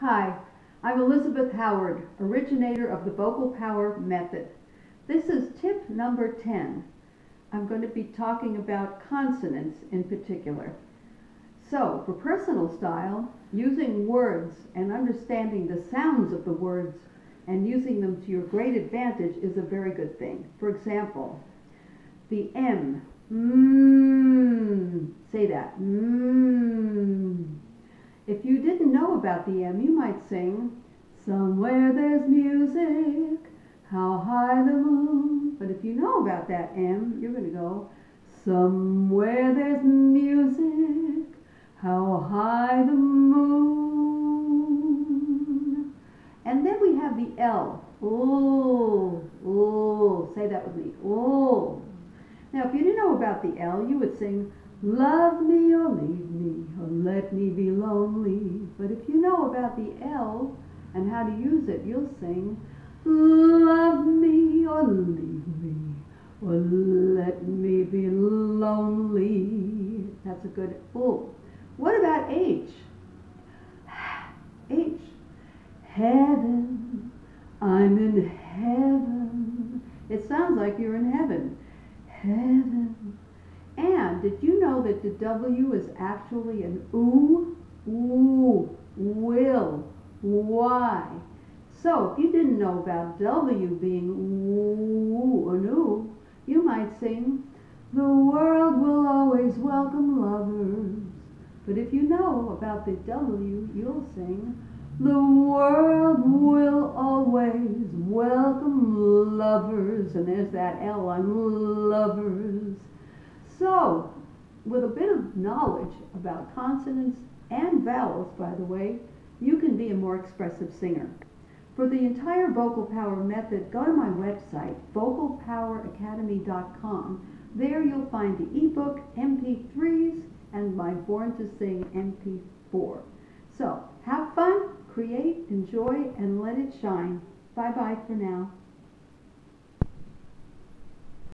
Hi, I'm Elisabeth Howard, originator of the Vocal Power Method. This is tip number 10. I'm going to be talking about consonants in particular. So, for personal style, using words and understanding the sounds of the words and using them to your great advantage is a very good thing. For example, the M, mmm, say that, mmm. Know about the M, you might sing, Somewhere there's music, how high the moon. But if you know about that M, you're going to go, Somewhere there's music, how high the moon. And then we have the L. Oh, oh, say that with me. Oh. Now, if you didn't know about the L, you would sing, Love me or leave me, or let me be lonely. But if you know about the L and how to use it, you'll sing, Love me or leave me, or let me be lonely. That's a good, oh. What about H? H. Heaven. I'm in heaven. It sounds like you're in heaven. Heaven. And did you know that the W is actually an oo? So if you didn't know about W being ooh, an ooh, you might sing, the world will always welcome lovers. But if you know about the W, you'll sing, the world will always welcome lovers. And there's that L on lovers. So, with a bit of knowledge about consonants and vowels, by the way, you can be a more expressive singer. For the entire Vocal Power method, go to my website, vocalpoweracademy.com. There you'll find the ebook, MP3s, and my Born to Sing MP4. So, have fun, create, enjoy, and let it shine. Bye bye for now.